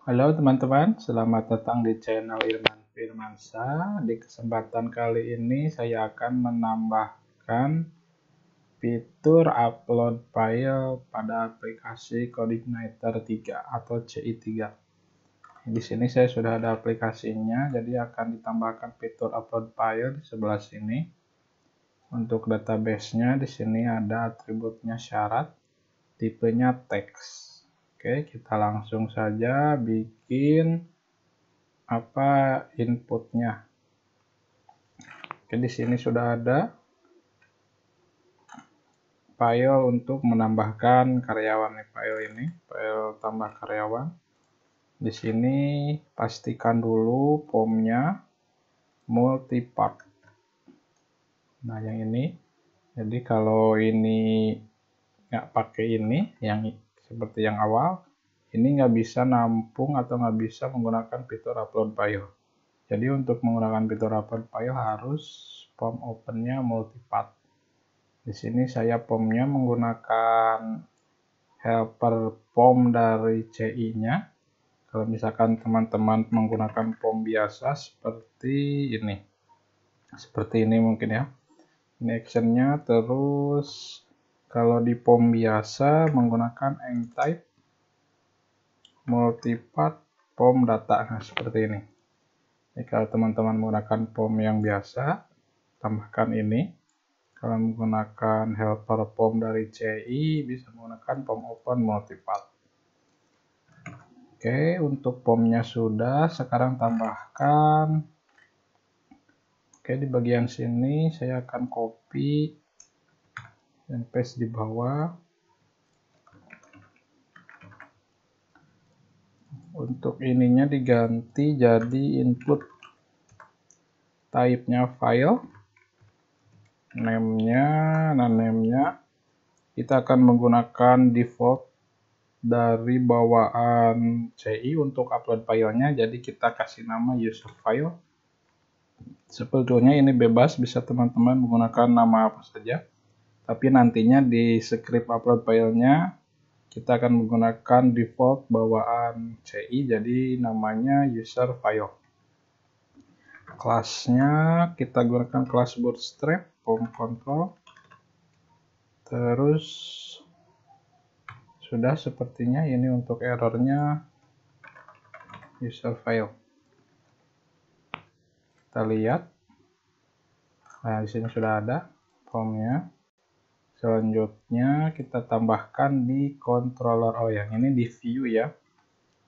Halo teman-teman, selamat datang di channel Irman Firmansa. Di kesempatan kali ini saya akan menambahkan fitur upload file pada aplikasi Codeigniter 3 atau CI3. Di sini saya sudah ada aplikasinya, jadi akan ditambahkan fitur upload file di sebelah sini. Untuk database-nya di sini ada atributnya syarat, tipenya teks. Oke, kita langsung saja bikin apa inputnya. Oke, di sini sudah ada file untuk menambahkan karyawan file ini, file tambah karyawan. Di sini pastikan dulu formnya multipart. Nah, yang ini. Jadi kalau ini nggak pakai ini, yang seperti yang awal, ini nggak bisa nampung atau nggak bisa menggunakan fitur upload file. Jadi untuk menggunakan fitur upload file harus form opennya multipath. Di sini saya formnya menggunakan helper form dari CI-nya. Kalau misalkan teman-teman menggunakan form biasa seperti ini. Seperti ini mungkin ya. Ini actionnya terus kalau di POM biasa menggunakan type multipath POM data nah, seperti ini. Jadi kalau teman-teman menggunakan POM yang biasa, tambahkan ini. Kalau menggunakan helper POM dari CI, bisa menggunakan POM open multipath. Oke, untuk POM-nya sudah, sekarang tambahkan. Oke, di bagian sini saya akan copy dan paste di bawah. Untuk ininya diganti jadi input type-nya file. Name-nya nah name-nya. Kita akan menggunakan default dari bawaan CI untuk upload filenya. Jadi kita kasih nama user file. Sebetulnya ini bebas bisa teman-teman menggunakan nama apa saja tapi nantinya di script upload filenya kita akan menggunakan default bawaan CI jadi namanya user file. Kelasnya kita gunakan kelas bootstrap form control. Terus sudah sepertinya ini untuk errornya user file. Kita lihat. Nah di sini sudah ada formnya Selanjutnya kita tambahkan di controller. Oh yang ini di view ya.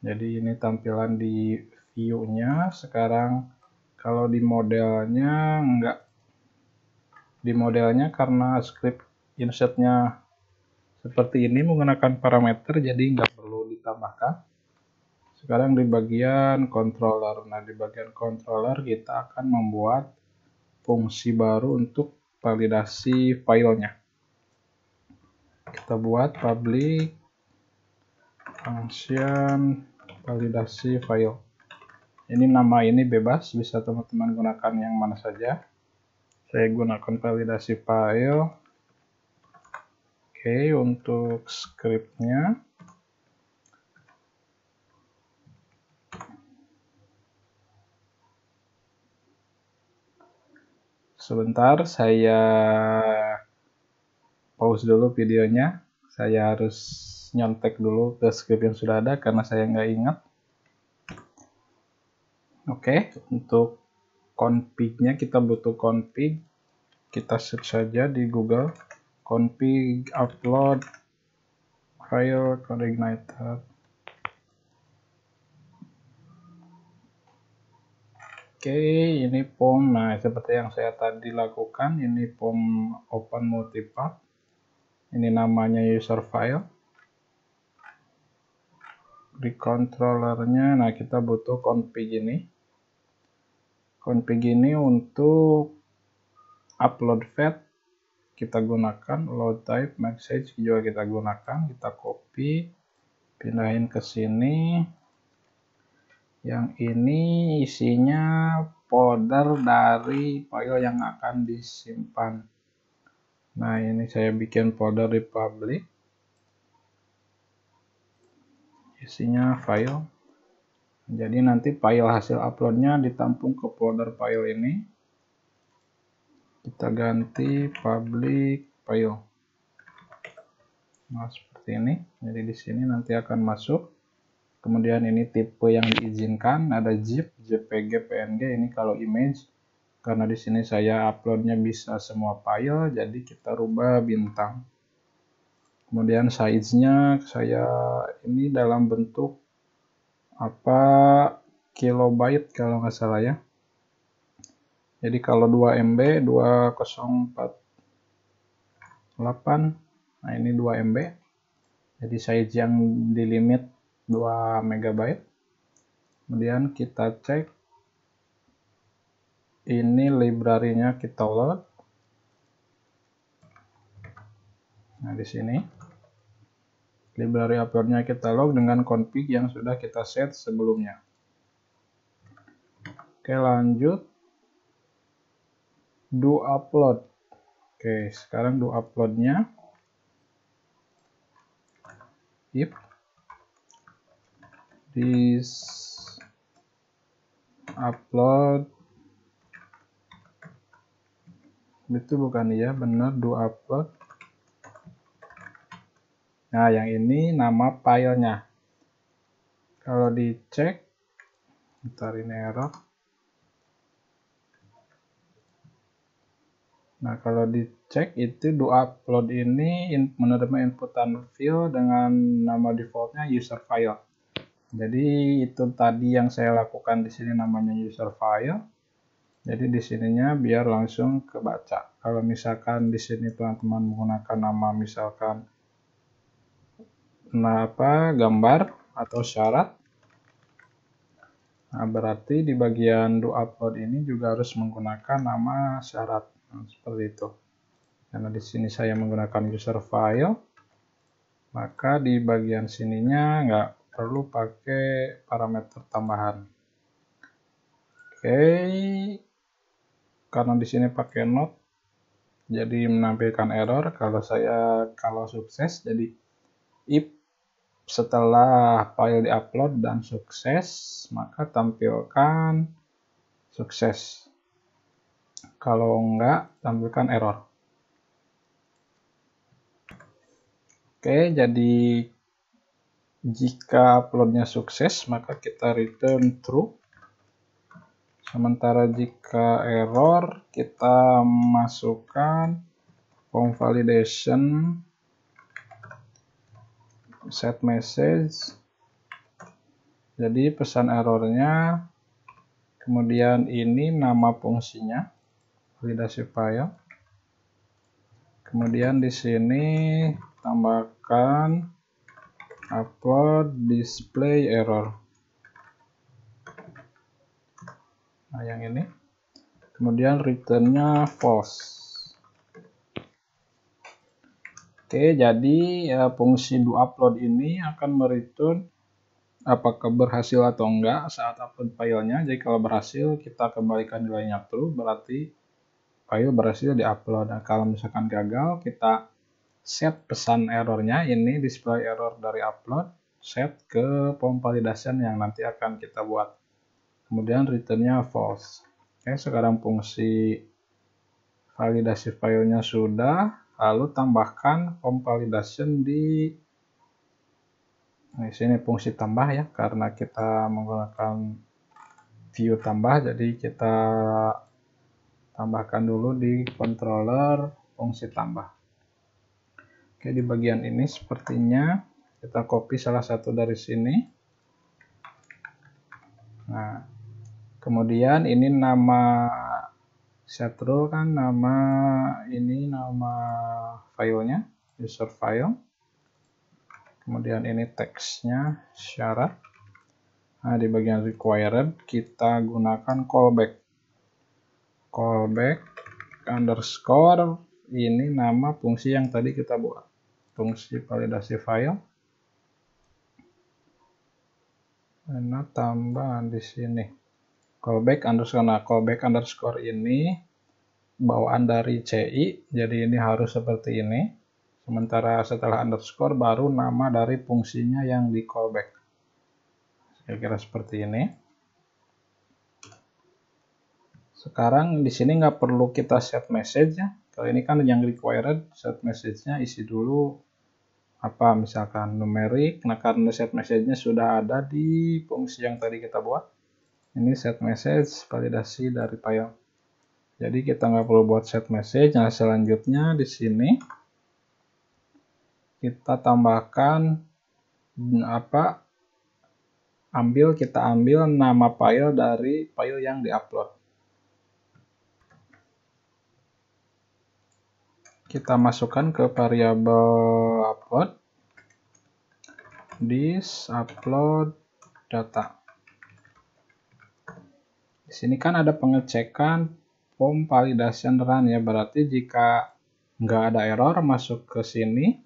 Jadi ini tampilan di view-nya. Sekarang kalau di modelnya enggak. Di modelnya karena script insertnya seperti ini menggunakan parameter jadi nggak perlu ditambahkan. Sekarang di bagian controller. Nah di bagian controller kita akan membuat fungsi baru untuk validasi filenya kita buat public function validasi file. Ini nama ini bebas bisa teman-teman gunakan yang mana saja. Saya gunakan validasi file. Oke untuk scriptnya. Sebentar saya pause dulu videonya. Saya harus nyontek dulu ke script yang sudah ada karena saya nggak ingat. Oke, untuk config-nya kita butuh config. Kita search saja di Google config upload file coordinator. Oke, ini form. Nah, seperti yang saya tadi lakukan, ini form open multipath ini namanya user file. Di controllernya nah kita butuh config ini. Config ini untuk upload fat kita gunakan load type message juga kita gunakan kita copy pindahin ke sini. Yang ini isinya folder dari file yang akan disimpan Nah, ini saya bikin folder republic. Isinya file. jadi nanti file hasil uploadnya ditampung ke folder file ini. Kita ganti public file. Nah seperti ini. Jadi di sini nanti akan masuk. Kemudian ini tipe yang diizinkan. Ada zip jpg png. Ini kalau image karena di sini saya uploadnya bisa semua file jadi kita rubah bintang. Kemudian size-nya saya ini dalam bentuk apa kilobyte kalau nggak salah ya. Jadi kalau 2 MB 2048 nah ini 2 MB jadi size yang di limit 2 MB kemudian kita cek ini library-nya kita load nah di sini. Library upload-nya kita log dengan config yang sudah kita set sebelumnya. Oke lanjut. Do upload. Oke sekarang do uploadnya. If. This upload itu bukan ya benar do upload nah yang ini nama filenya kalau dicek ntar ini error Nah, kalau dicek itu do upload ini in, menerima inputan file dengan nama defaultnya user file. Jadi itu tadi yang saya lakukan di sini namanya user file. Jadi di sininya biar langsung kebaca. Kalau misalkan di sini teman-teman menggunakan nama misalkan nah apa gambar atau syarat Nah, berarti di bagian do upload ini juga harus menggunakan nama syarat. Nah, seperti itu. Karena di sini saya menggunakan user file, maka di bagian sininya nggak perlu pakai parameter tambahan. Oke, karena di sini pakai not, jadi menampilkan error. Kalau saya kalau sukses, jadi if setelah file diupload dan sukses, maka tampilkan sukses. Kalau enggak, tampilkan error. Oke, jadi jika uploadnya sukses, maka kita return true. Sementara jika error, kita masukkan form validation set message. Jadi pesan errornya, kemudian ini nama fungsinya validasi file. Kemudian di sini tambahkan upload display error. Nah, yang ini. Kemudian returnnya false. Oke, jadi ya, fungsi do upload ini akan mereturn apakah berhasil atau enggak saat upload filenya. Jadi kalau berhasil kita kembalikan nilainya true, berarti file berhasil diupload. Nah, kalau misalkan gagal, kita set pesan errornya ini display error dari upload, set ke form validation yang nanti akan kita buat. Kemudian returnnya false. Oke, sekarang fungsi validasi filenya sudah, lalu tambahkan form validation di nah, sini fungsi tambah ya, karena kita menggunakan view tambah, jadi kita tambahkan dulu di controller fungsi tambah oke di bagian ini sepertinya kita copy salah satu dari sini nah kemudian ini nama set rule kan nama ini nama filenya user file. Kemudian ini teksnya syarat. Nah di bagian required kita gunakan callback. Callback underscore ini nama fungsi yang tadi kita buat. Fungsi validasi file. Mana tambahan di sini callback underscore nah callback underscore ini bawaan dari CI jadi ini harus seperti ini. Sementara setelah underscore baru nama dari fungsinya yang di callback. Kira-kira seperti ini. Sekarang di sini nggak perlu kita set message ya. Kalau ini kan yang required set message-nya isi dulu. Apa misalkan numerik. Nah karena set message-nya sudah ada di fungsi yang tadi kita buat ini set message validasi dari file jadi kita nggak perlu buat set message nah selanjutnya di sini kita tambahkan apa ambil kita ambil nama file dari file yang diupload. Kita masukkan ke variabel upload. This upload data di sini kan ada pengecekan form validation run ya. Berarti jika nggak ada error masuk ke sini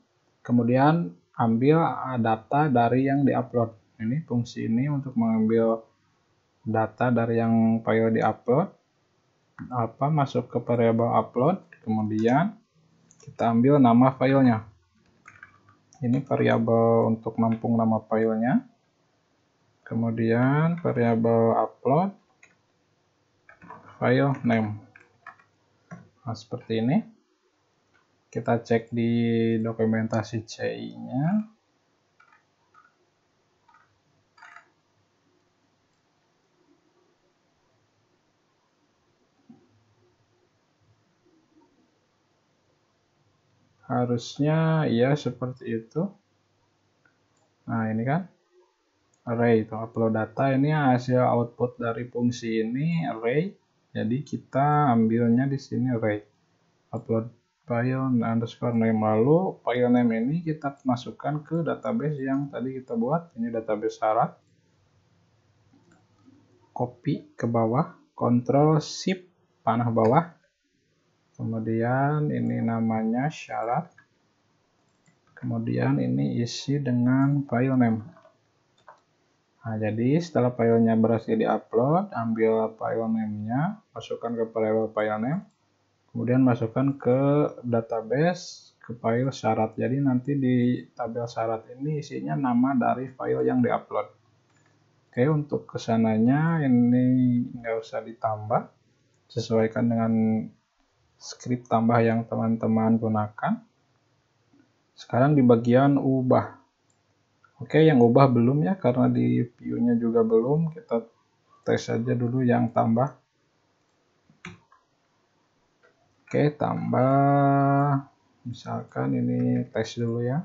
kemudian ambil data dari yang diupload. Ini fungsi ini untuk mengambil data dari yang file diupload. Apa masuk ke variabel upload kemudian kita ambil nama filenya. Ini variabel untuk nampung nama filenya. Kemudian variabel upload file name. Nah seperti ini. Kita cek di dokumentasi CI nya harusnya ya seperti itu. Nah ini kan. Array itu upload data. Ini hasil output dari fungsi ini array jadi kita ambilnya di sini array upload file underscore name. Lalu file name ini kita masukkan ke database yang tadi kita buat. Ini database syarat. Copy ke bawah. Control shift panah bawah. Kemudian ini namanya syarat. Kemudian ini isi dengan file name nah jadi setelah filenya berhasil diupload ambil file name-nya masukkan ke file file name kemudian masukkan ke database ke file syarat jadi nanti di tabel syarat ini isinya nama dari file yang diupload oke untuk ke sananya ini nggak usah ditambah sesuaikan dengan script tambah yang teman-teman gunakan. Sekarang di bagian ubah. Oke, yang ubah belum ya, karena di view-nya juga belum. Kita tes saja dulu yang tambah. Oke, tambah. Misalkan ini tes dulu ya.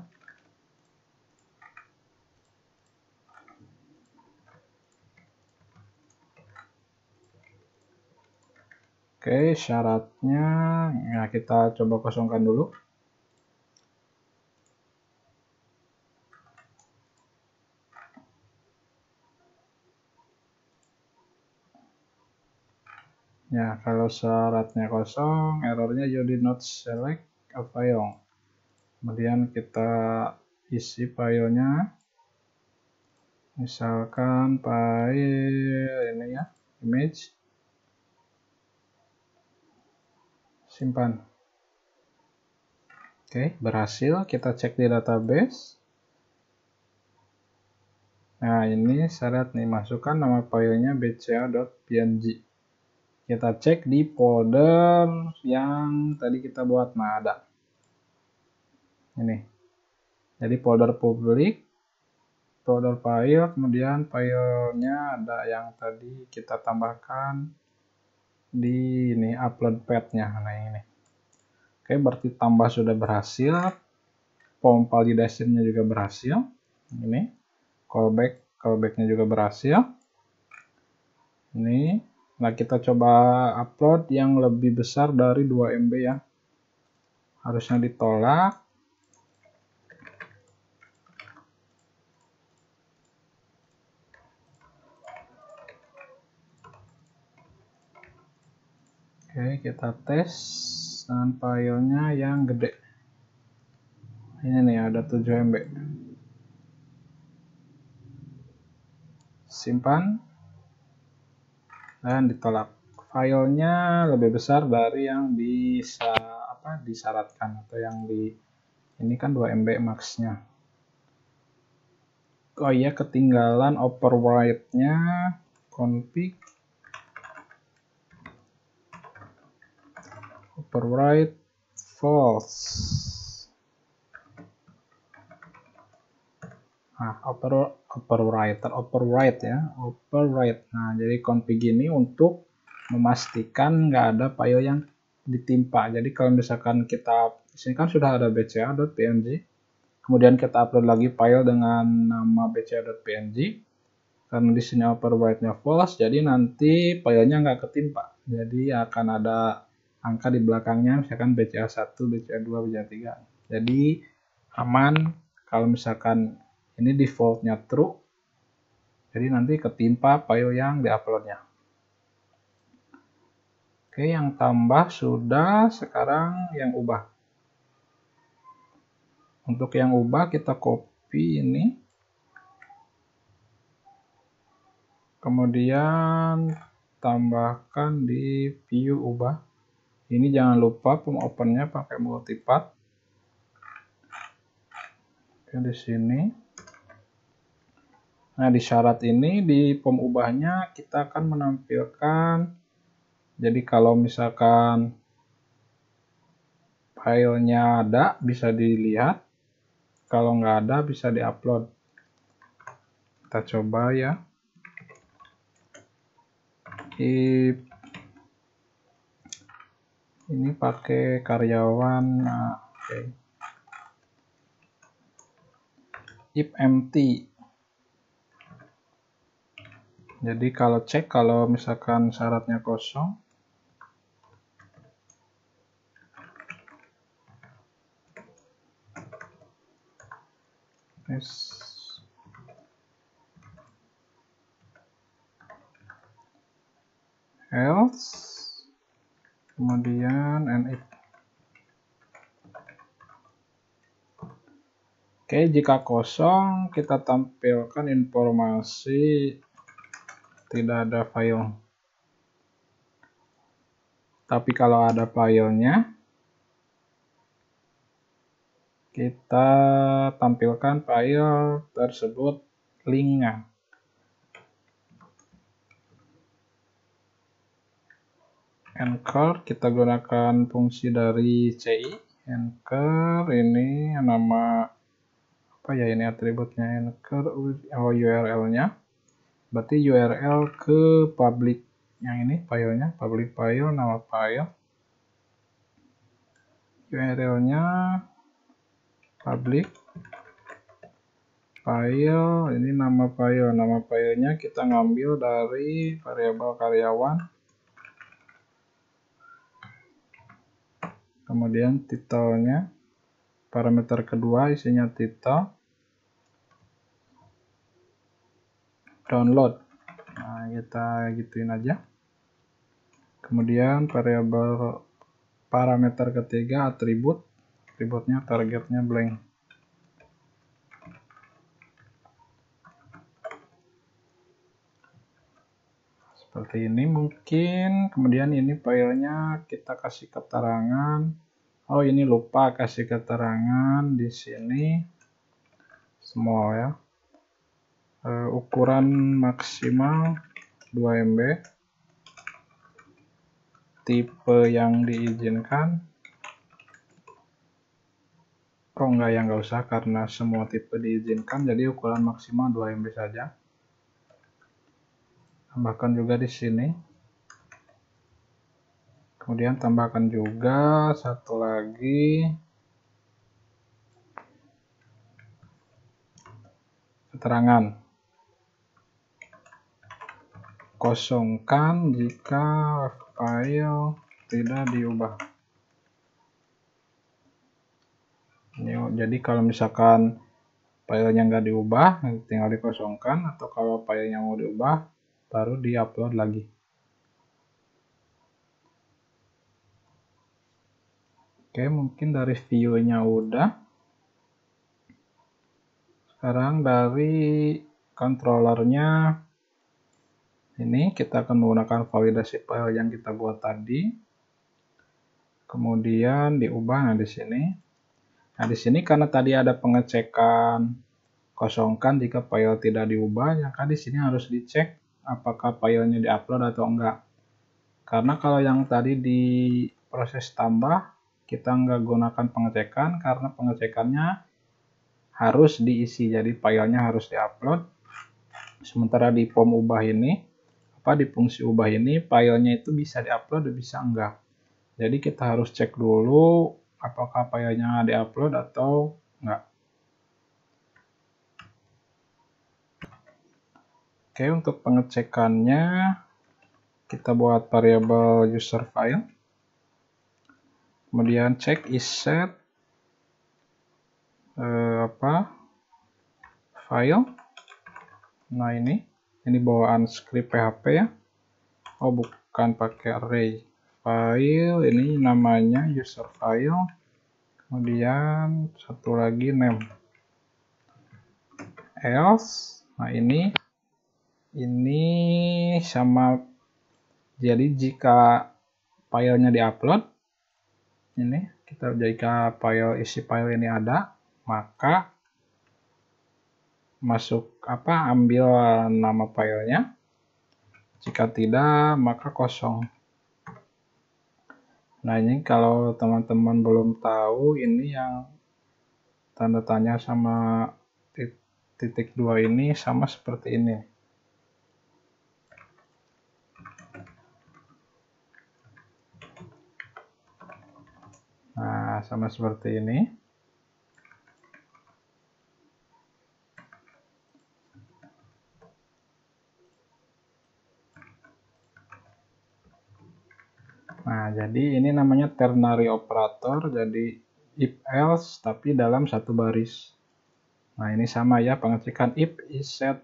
Oke, syaratnya ya kita coba kosongkan dulu. Ya, kalau syaratnya kosong, errornya did not select a file. Kemudian kita isi filenya. Misalkan file ini ya, image simpan. Oke, berhasil. Kita cek di database. Nah, ini syarat nih, masukkan nama filenya bca.png. Kita cek di folder yang tadi kita buat. Nah, ada. Ini. Jadi folder publik, folder file, kemudian filenya ada yang tadi kita tambahkan di ini upload path-nya nah ini. Oke berarti tambah sudah berhasil. Form validation-nya juga berhasil. Ini. Callback callback-nya juga berhasil. Ini nah kita coba upload yang lebih besar dari 2 MB ya harusnya ditolak Oke, kita tes dengan filenya yang gede. Ini nih ada 7 MB. Simpan dan ditolak. Filenya lebih besar dari yang bisa apa disyaratkan atau yang di ini kan 2 MB max-nya. oh iya ketinggalan override-nya config override false nah over override override ya override nah jadi config ini untuk memastikan nggak ada file yang ditimpa. Jadi kalau misalkan kita sini kan sudah ada bca.png kemudian kita upload lagi file dengan nama bca.png karena di sini override-nya false jadi nanti filenya nggak ketimpa. Jadi akan ada angka di belakangnya misalkan BCA1, BCA2, BCA3 jadi aman kalau misalkan ini defaultnya true. Jadi nanti ketimpa file yang diuploadnya. Oke yang tambah sudah sekarang yang ubah. Untuk yang ubah kita copy ini. Kemudian tambahkan di view ubah. Ini jangan lupa pem opennya pakai multipath oke di sini nah di syarat ini di pom ubahnya kita akan menampilkan jadi kalau misalkan filenya ada bisa dilihat. Kalau nggak ada bisa diupload. Kita coba ya. If ini pakai karyawan nah, okay. if empty jadi kalau cek kalau misalkan syaratnya kosong yes. else kemudian NIP oke jika kosong kita tampilkan informasi tidak ada file. Tapi kalau ada filenya kita tampilkan file tersebut linknya. Anchor kita gunakan fungsi dari CI anchor ini nama apa ya ini atributnya anchor oh, URL nya berarti URL ke public yang ini filenya public file nama file. URL nya public file ini nama file. Nama filenya kita ngambil dari variabel karyawan. Kemudian titelnya parameter kedua isinya titel download. Nah kita gituin aja. Kemudian variabel parameter ketiga atribut. Atributnya targetnya blank. Seperti ini mungkin. Kemudian ini filenya kita kasih keterangan. Oh ini lupa kasih keterangan di sini. Small ya uh, ukuran maksimal 2 MB tipe yang diizinkan. Oh enggak ya enggak usah karena semua tipe diizinkan jadi ukuran maksimal 2 MB saja. Tambahkan juga di sini. Kemudian tambahkan juga satu lagi. Keterangan kosongkan jika file tidak diubah. Ini jadi kalau misalkan filenya nggak diubah tinggal dikosongkan atau kalau filenya mau diubah baru diupload lagi. Oke mungkin dari view-nya udah. Sekarang dari controllernya ini kita akan menggunakan validasi file yang kita buat tadi kemudian diubah nah di sini nah di sini karena tadi ada pengecekan kosongkan jika file tidak diubah, maka di sini harus dicek apakah filenya diupload atau enggak. Karena kalau yang tadi di proses tambah, kita nggak gunakan pengecekan karena pengecekannya harus diisi, jadi filenya harus diupload. Sementara di form ubah ini, apa di fungsi ubah ini, filenya itu bisa diupload dan bisa enggak. Jadi kita harus cek dulu apakah filenya diupload atau enggak. Oke, untuk pengecekannya kita buat variabel user file. Kemudian cek is set eh, apa file. Nah ini ini bawaan script PHP ya. Oh bukan pakai array. File ini namanya user file. Kemudian satu lagi name. Else. Nah ini ini sama jadi jika filenya diupload ini kita jika file isi file ini ada maka masuk apa ambil nama filenya. Jika tidak maka kosong. Nah ini kalau teman-teman belum tahu ini yang tanda tanya sama titik dua ini sama seperti ini. Nah, sama seperti ini. Nah, jadi ini namanya ternary operator, jadi if else tapi dalam satu baris. Nah, ini sama ya pengecekan if is set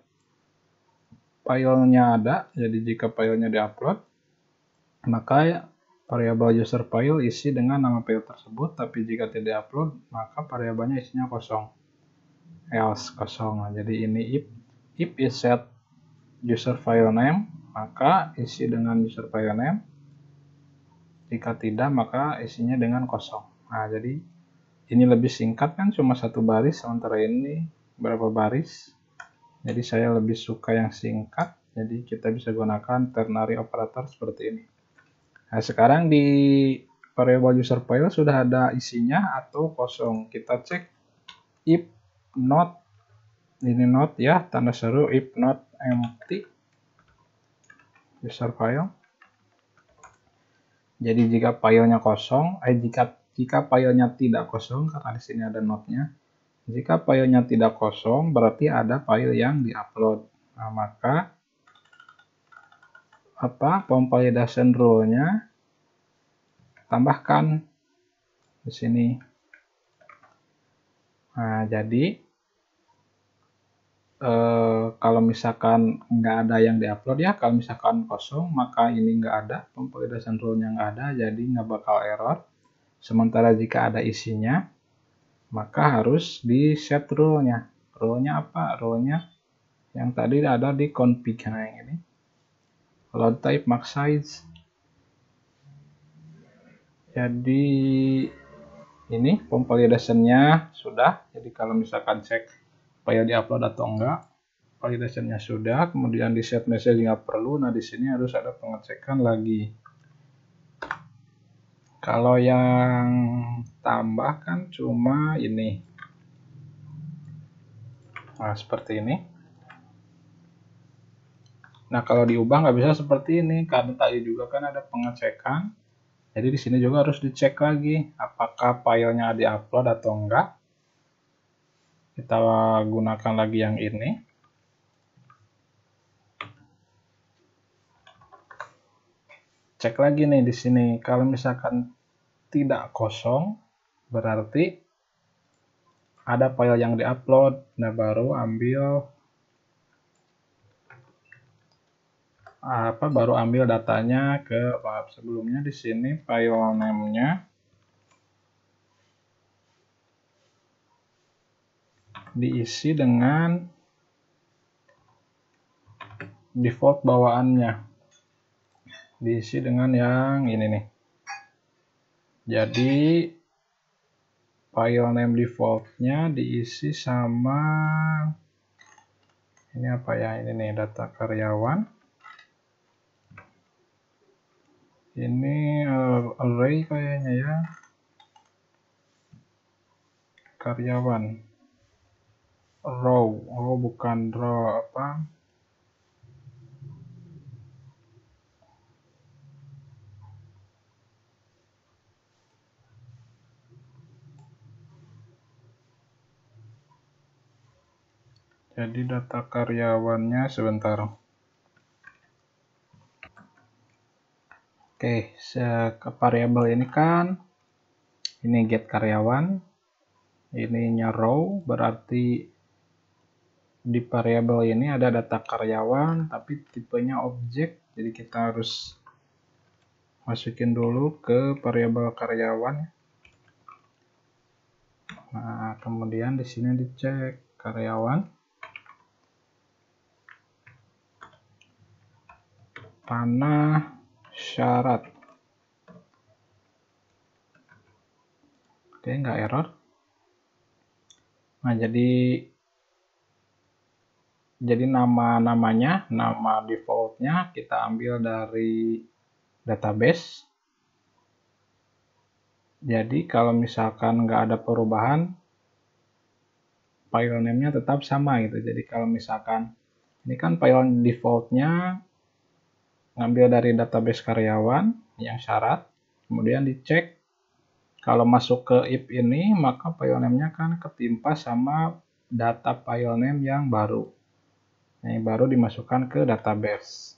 filenya ada, jadi jika filenya diupload, maka variabel user file isi dengan nama file tersebut, tapi jika tidak upload, maka variabelnya isinya kosong. Else kosong. Nah, jadi ini if if is set user file name, maka isi dengan user file name. Jika tidak, maka isinya dengan kosong. Nah, jadi ini lebih singkat kan, cuma satu baris, sementara ini berapa baris. Jadi saya lebih suka yang singkat, jadi kita bisa gunakan ternary operator seperti ini. Nah, sekarang di variable user file sudah ada isinya atau kosong. Kita cek if not ini not ya, tanda seru if not empty user file. Jadi jika filenya kosong, eh jika jika filenya tidak kosong karena di sini ada notnya. Jika filenya tidak kosong berarti ada file yang diupload. Nah, maka apa validation rule-nya tambahkan di sini. Nah, jadi eh, kalau misalkan nggak ada yang diupload ya, kalau misalkan kosong maka ini nggak ada, validation rule-nya nggak ada, jadi nggak bakal error. Sementara jika ada isinya, maka harus di set rule-nya. Rule-nya apa? Rule-nya yang tadi ada di config nah yang ini load type max size jadi ini form validationnya sudah jadi kalau misalkan cek supaya diupload atau enggak. Validationnya sudah kemudian di set message nggak perlu. Nah di sini harus ada pengecekan lagi. Kalau yang tambah kan cuma ini. Nah seperti ini. Nah, kalau diubah nggak bisa seperti ini. Karena tadi juga kan ada pengecekan. Jadi di sini juga harus dicek lagi apakah filenya diupload atau enggak. Kita gunakan lagi yang ini. Cek lagi nih di sini. Kalau misalkan tidak kosong, berarti ada file yang diupload. Nah, baru ambil apa baru ambil datanya ke maaf sebelumnya di sini file name-nya diisi dengan default bawaannya. Diisi dengan yang ini nih. Jadi file name defaultnya diisi sama ini apa ya? Ini nih data karyawan. Ini array kayaknya ya. Karyawan row oh bukan row apa? Jadi data karyawannya sebentar. Oke ke variabel ini kan? Ini get karyawan. Ininya row berarti di variabel ini ada data karyawan tapi tipenya objek jadi kita harus masukin dulu ke variabel karyawan nah kemudian di sini dicek karyawan panah syarat. Oke, nggak error. Nah, jadi jadi nama-namanya, nama defaultnya kita ambil dari database. Jadi kalau misalkan nggak ada perubahan, file name-nya tetap sama gitu. Jadi kalau misalkan ini kan file defaultnya ngambil dari database karyawan yang syarat, kemudian dicek kalau masuk ke if ini maka file name-nya kan ketimpa sama data file name yang baru. Nah, yang baru dimasukkan ke database.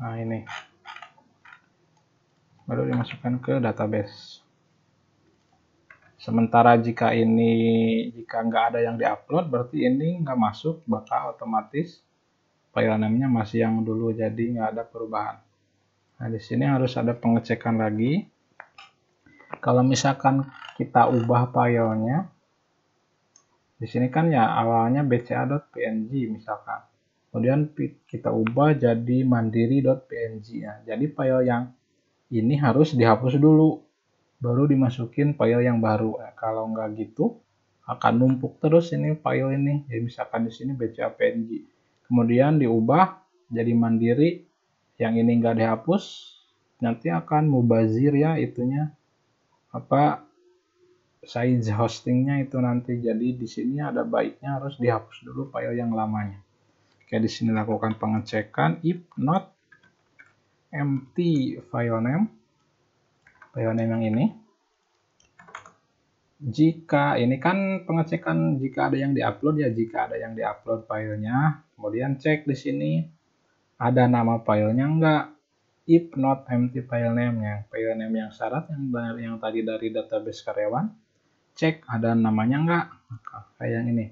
Nah, ini. Baru dimasukkan ke database. Sementara jika ini jika nggak ada yang diupload berarti ini nggak masuk bakal otomatis file name-nya masih yang dulu jadi nggak ada perubahan. Nah, di sini harus ada pengecekan lagi. Kalau misalkan kita ubah filenya, di sini kan ya awalnya bca.png misalkan. Kemudian kita ubah jadi mandiri.png. ya. jadi file yang ini harus dihapus dulu, baru dimasukin file yang baru. Nah, kalau nggak gitu, akan numpuk terus ini file ini. Jadi misalkan di sini bca.png kemudian diubah jadi mandiri yang ini enggak dihapus nanti akan mubazir ya itunya apa size hostingnya itu nanti. Jadi di sini ada baiknya harus dihapus dulu file yang lamanya. Oke di sini lakukan pengecekan. If not empty file name. File name yang ini. Jika ini kan pengecekan jika ada yang diupload ya jika ada yang diupload filenya. Kemudian cek di sini ada nama filenya enggak. If not empty file name yang file name yang syarat yang yang tadi dari database karyawan, cek ada namanya enggak. Kayak yang ini.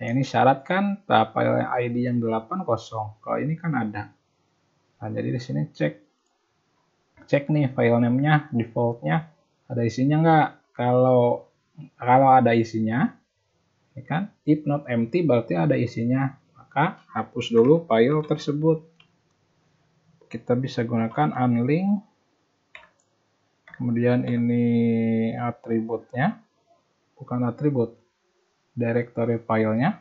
Yang ini syarat kan file ID yang 8 kosong. Kalau ini kan ada. Nah, jadi di sini cek cek nih file name-nya defaultnya ada isinya enggak. Kalau kalau ada isinya, ini kan if not empty berarti ada isinya maka hapus dulu file tersebut. Kita bisa gunakan unlink. Kemudian ini atributnya. Bukan atribut. Directory filenya.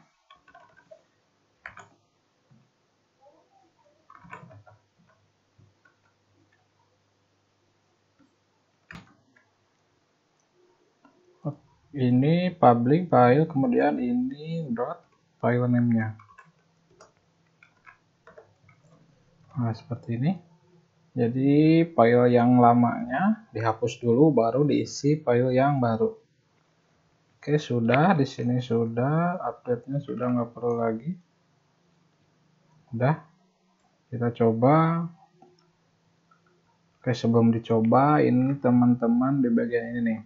Ini public file, kemudian ini dot file name-nya. Nah, seperti ini. Jadi file yang lamanya dihapus dulu baru diisi file yang baru. Oke, sudah di sini sudah update-nya sudah nggak perlu lagi. Udah. Kita coba. Oke, sebelum dicoba ini teman-teman di bagian ini nih.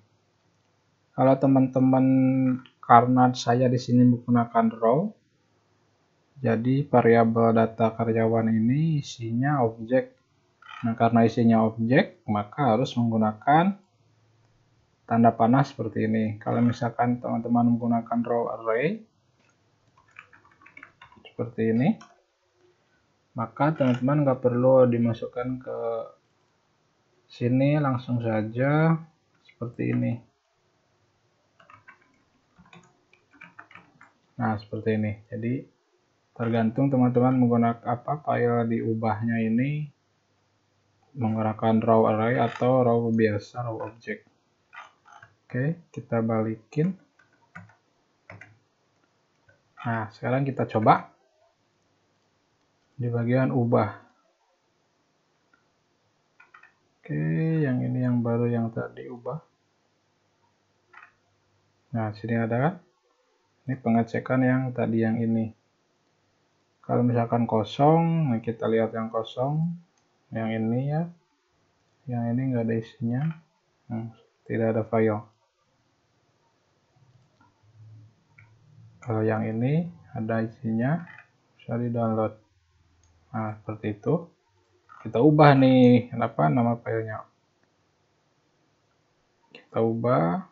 Kalau teman-teman karena saya di sini menggunakan row, jadi variabel data karyawan ini isinya objek. Nah, karena isinya objek, maka harus menggunakan tanda panah seperti ini. Kalau misalkan teman-teman menggunakan row array seperti ini, maka teman-teman nggak perlu dimasukkan ke sini langsung saja seperti ini. Nah seperti ini. Jadi tergantung teman-teman menggunakan apa file diubahnya ini menggunakan raw array atau raw biasa raw object oke kita balikin nah sekarang kita coba di bagian ubah Oke, yang ini yang baru yang tadi ubah. Nah, sini ada kan? Ini pengecekan yang tadi yang ini. Kalau misalkan kosong, nah kita lihat yang kosong. Yang ini ya. Yang ini nggak ada isinya. Hmm, tidak ada file. Kalau yang ini ada isinya, bisa di-download. Nah, seperti itu. Kita ubah nih kenapa nama filenya? Kita ubah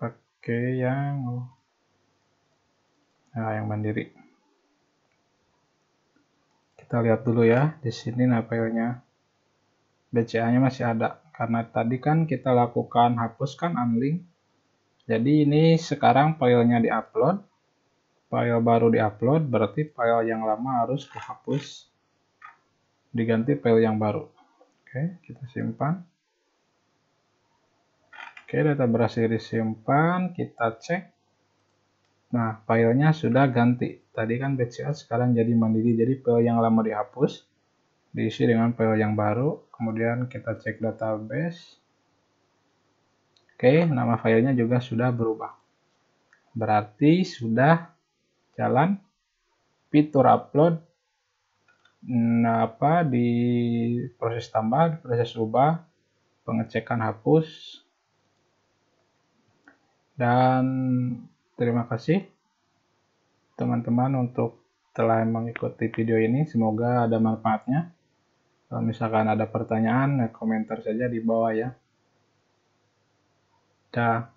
pakai yang nah yang mandiri. Kita lihat dulu ya di sini nama filenya. BCA nya masih ada karena tadi kan kita lakukan hapuskan unlink jadi ini sekarang filenya diupload file baru diupload berarti file yang lama harus dihapus diganti file yang baru. Oke, kita simpan. Oke, data berhasil disimpan, kita cek. Nah, filenya sudah ganti. Tadi kan BCA sekarang jadi mandiri, jadi file yang lama dihapus, diisi dengan file yang baru. Kemudian kita cek database. Oke, nama filenya juga sudah berubah. Berarti sudah jalan fitur upload nah, apa di proses tambah, proses ubah, pengecekan hapus, dan terima kasih teman-teman untuk telah mengikuti video ini. Semoga ada manfaatnya. Kalau misalkan ada pertanyaan, komentar saja di bawah ya. da.